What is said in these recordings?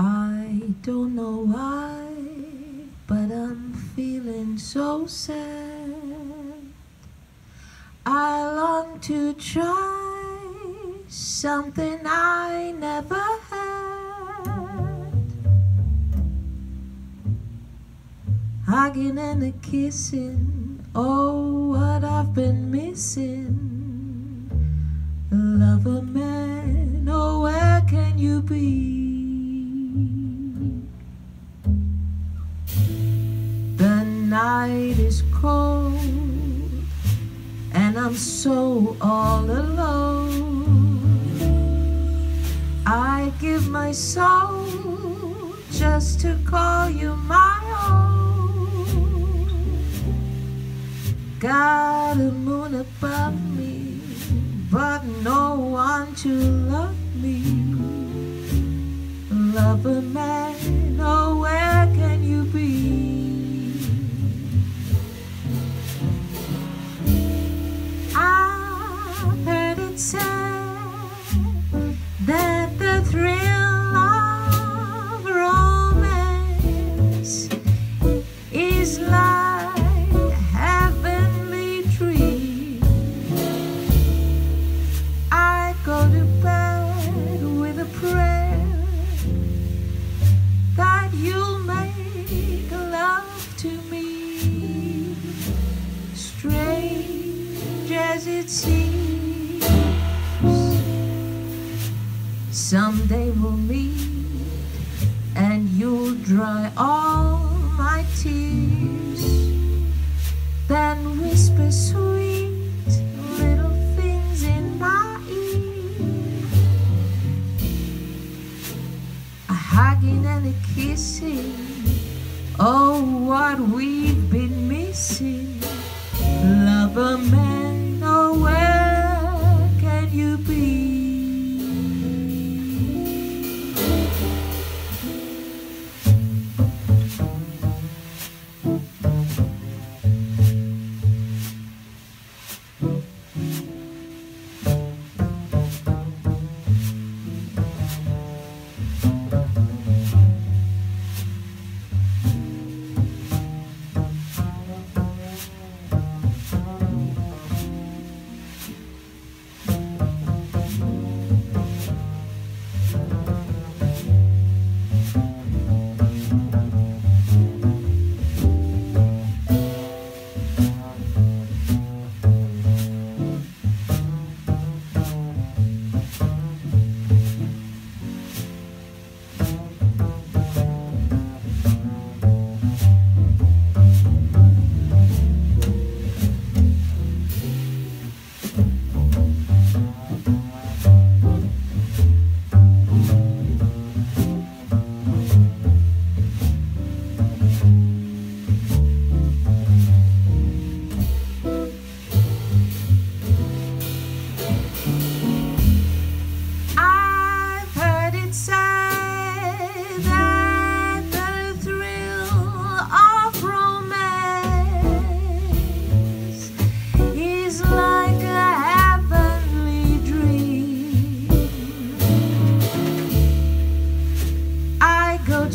I don't know why, but I'm feeling so sad. I long to try something I never had. Hugging and a kissing, oh, what I've been missing. Lover man, oh, where can you be? Night is cold, and I'm so all alone. I give my soul just to call you my own. Got a moon above me, but no one to love me. Lover man, oh, it that the thrill of romance is like a heavenly dream. I go to bed with a prayer that you'll make love to me. Strange as it seems, someday we'll meet and you'll dry all my tears. Then whisper sweet little things in my ear. A hugging and a kissing. Oh, what we've been missing. Lover man,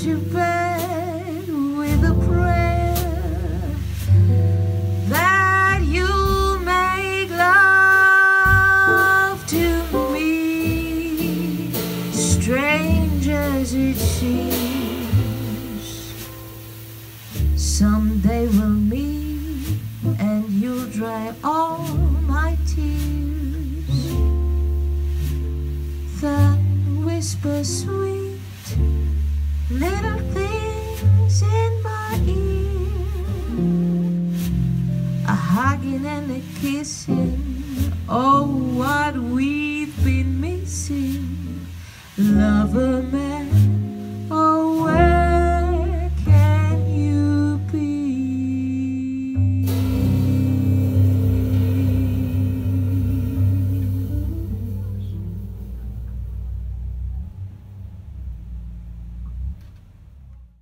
to bed with a prayer that you make love to me, strange as it seems. Someday we'll meet, and you'll dry all my tears. Then whisper little things in my ear a hugging and a kissing. Oh, what we've been missing. Lover man.